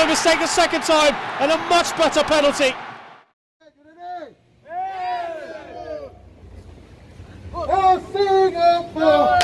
no mistake the second time, and a much better penalty. Oh, Singapore!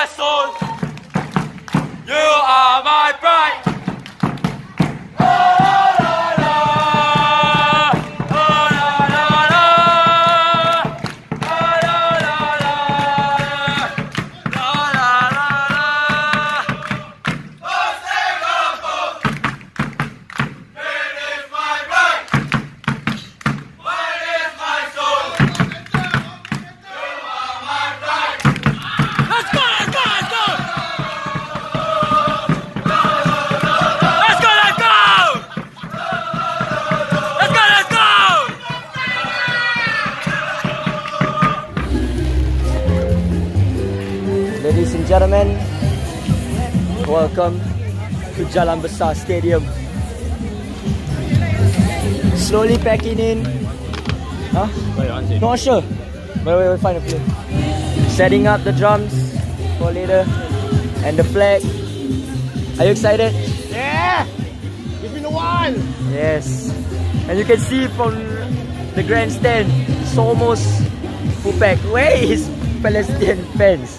Why gentlemen, welcome to Jalan Besar Stadium. Slowly packing in. Huh? Not sure. But we will find a place. Setting up the drums for later. And the flag. Are you excited? Yeah! It's been a while! Yes. And you can see from the grandstand, it's almost full pack. Where is Palestinian fans?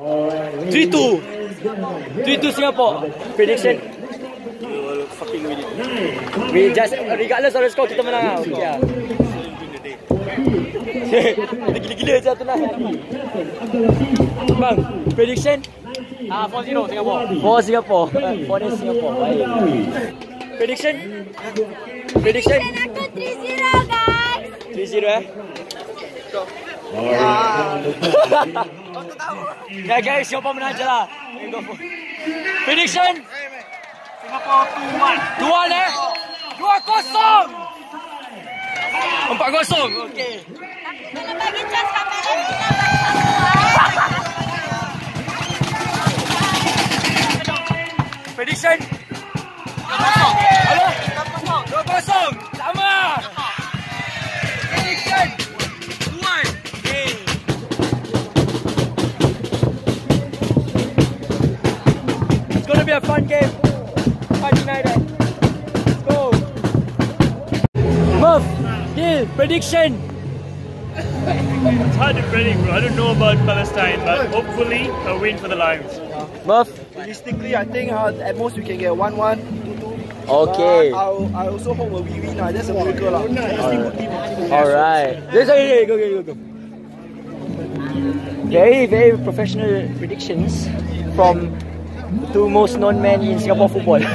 Siapa main yang ni? Prediction! Prediction! 3-2 3-2 Singapore Prediction We just regardless of the score kita menang lah Okay lah Gila-gila je tu lah Bang, prediction? Ah, 4-0 Singapore. For Singapore For the Singapore Baik. Prediction? Prediction? Aku 3-0 guys. 3-0 eh Ya guys, Singapore menang je lah. Prediction? Singapore 2-1. 2-1 eh 2-0 4-0 Okay Kalau bagi chance Palestina Prediction? 2-0 Alah 2-0 Sama a fun game Fun United Let's go Murph Deal Prediction It's hard to predict, bro. I don't know about Palestine, but hopefully a win for the Lions. Murph Realistically, I think uh, at most we can get 1 1, 2 2. Okay I, I also hope we win. Uh. That's a miracle. Uh. Still good team. Alright. Yes, okay, go, go, go, go. Very, very professional predictions from the two most known men in Singapore football.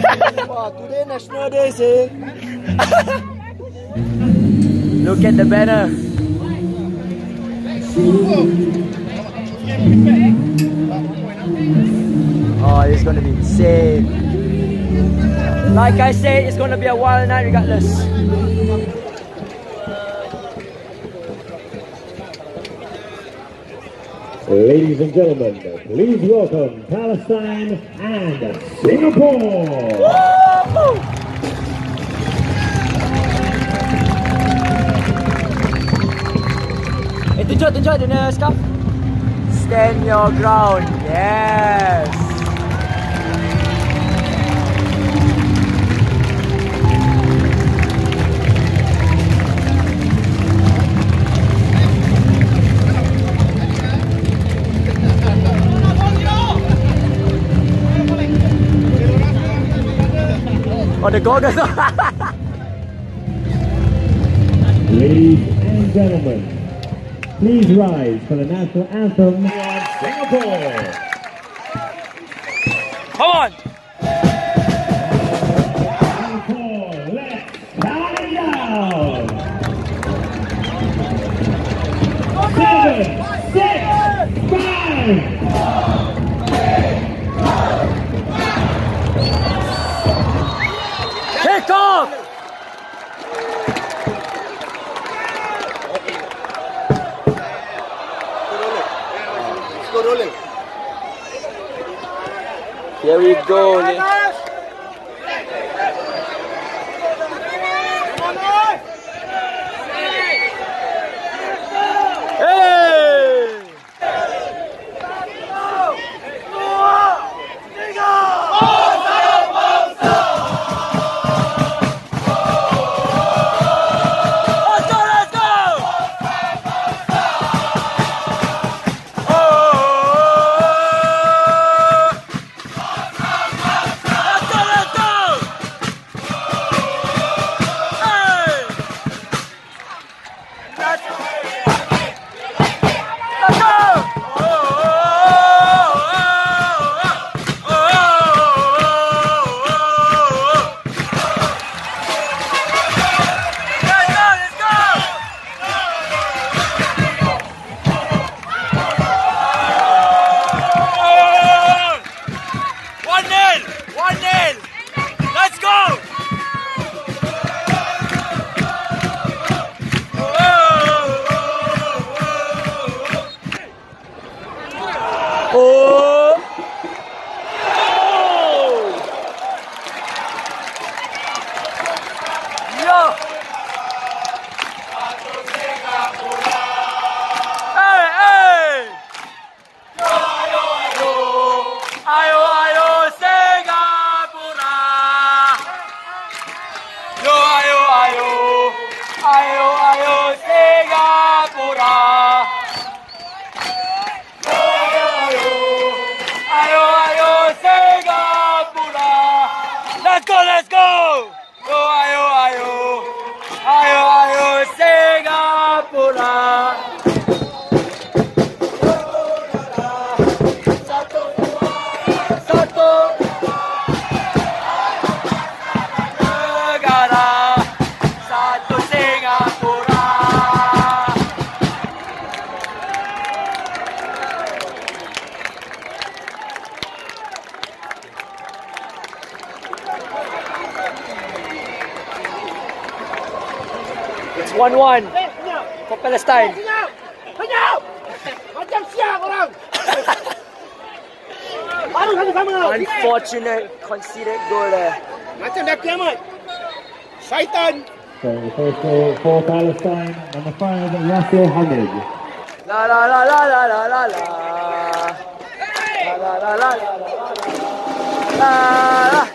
Wow, today National Day, say. Look at the banner. Oh, it's gonna be insane. Like I said, it's gonna be a wild night regardless. Ladies and gentlemen, please welcome Palestine and Singapore. Eh, tunjuk, tunjuk dia punya scarf. stand your ground. Yes. Oh, the goggles. Ladies and gentlemen, please rise for the national anthem of Singapore. Come on. Singapore, let's count it down. Seven, six, five, Here we go. 1-1 for Palestine. Macam siang orang. Baru sama-sama. Unfortunate conceded goal there. Macam dah kiamat. Syaitan. So first goal for Palestine, number five, Russell Hamid. La la la la la la la la. La la la la la la la. La.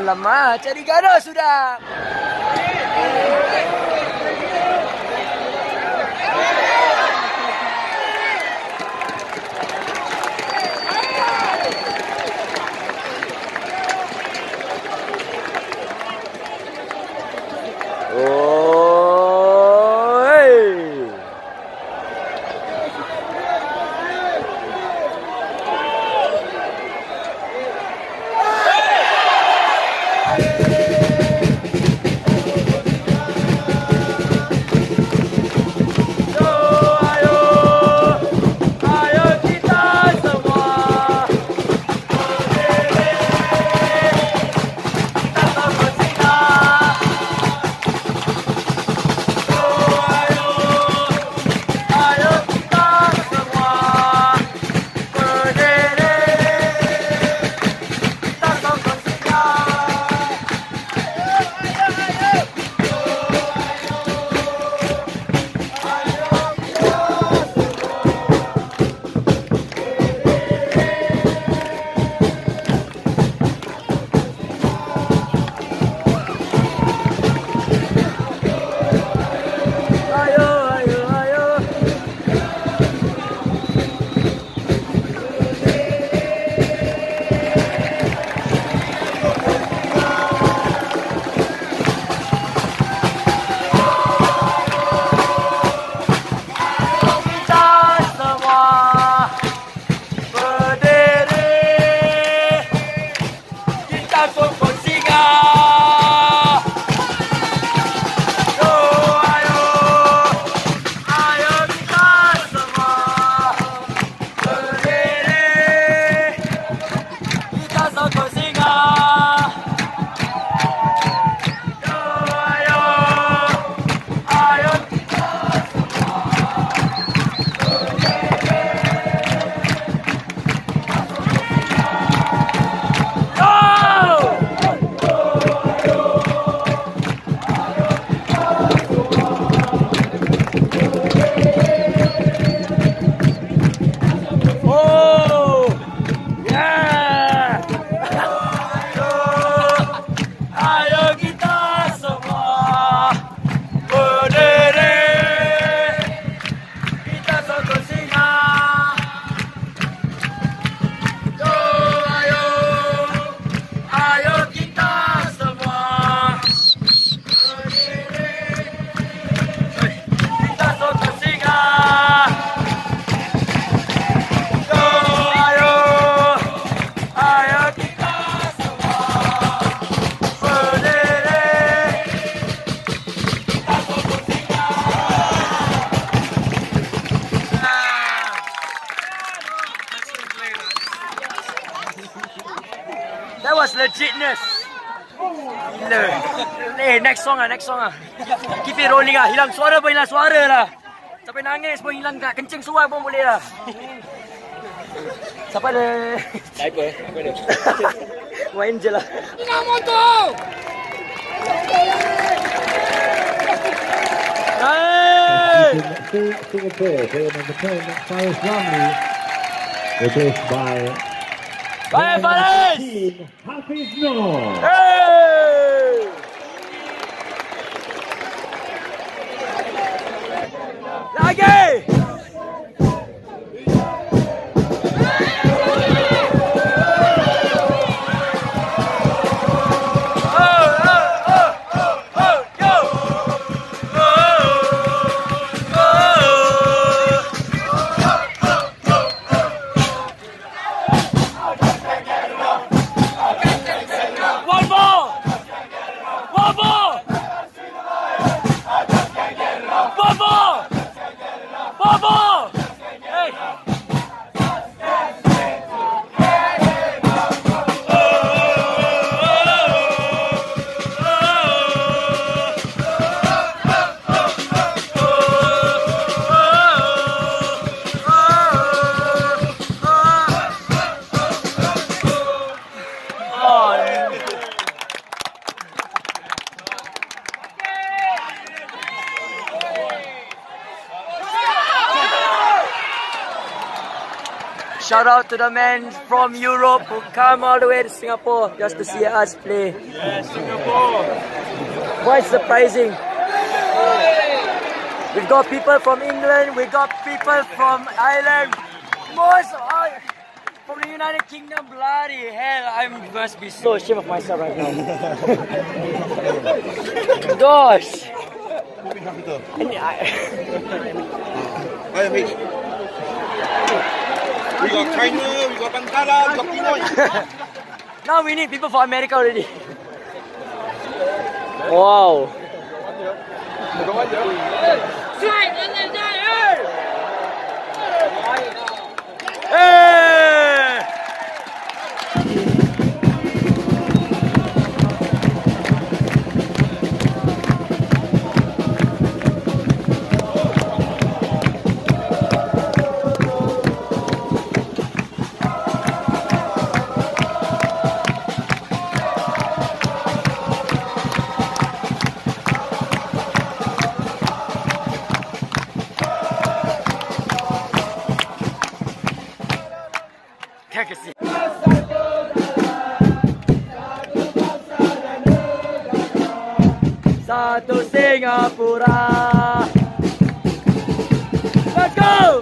Alamak, cari gaduh sudah. Ah, next song ah. Keep it rolling ah. Hilang suara pun hilang suara lah. Sampai nangis pun hilang tak kencing suara pun boleh lah. Siapa ada? Sniper, apa dia? Main je lah. Hey! Sing- Singapore, player number 10, Faris Ramli. Replaced by Baik, player number Faris! 15, Hafiz Noor. Hey! Shout out to the men from Europe who come all the way to Singapore just to see us play. Yeah, Singapore. Quite surprising. We've got people from England, we've got people from Ireland, most all from the United Kingdom. Bloody hell, I must be so ashamed of myself right now. Gosh. And I- Hey, Mitch. We got China, we got Bangladesh, we got Pinoy. now we need people from America already. Wow. Hey! Satu Singapura. Let's go!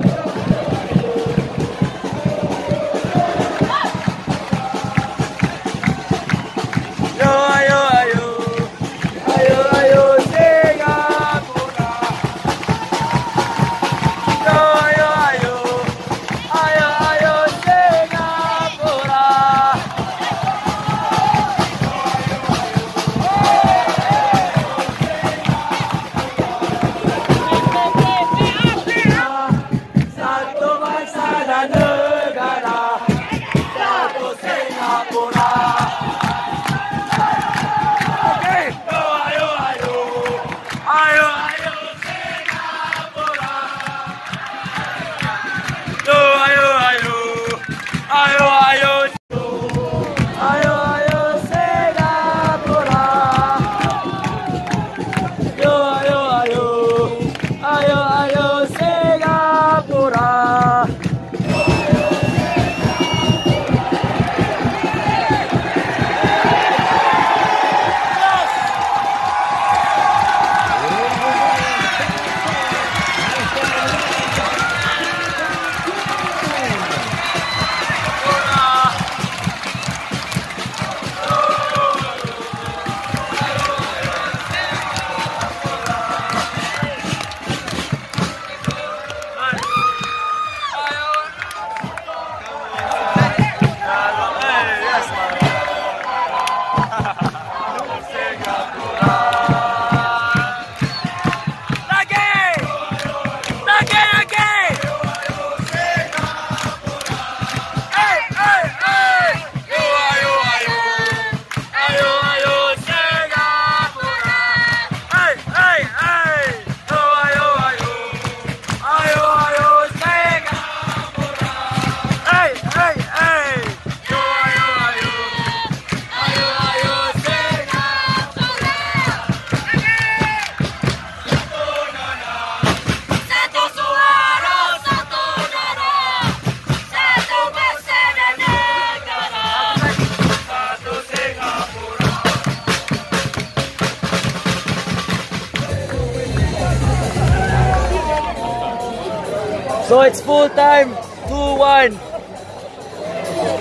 Time, 2-1.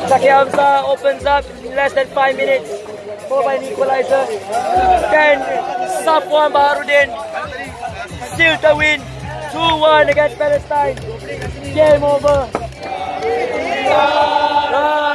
Saki Hamza opens up in less than 5 minutes. Followed by an equalizer. Then Safuwan Baharudin still to win. 2-1 against Palestine. Game over. Ah.